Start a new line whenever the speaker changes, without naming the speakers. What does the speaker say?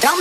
Don't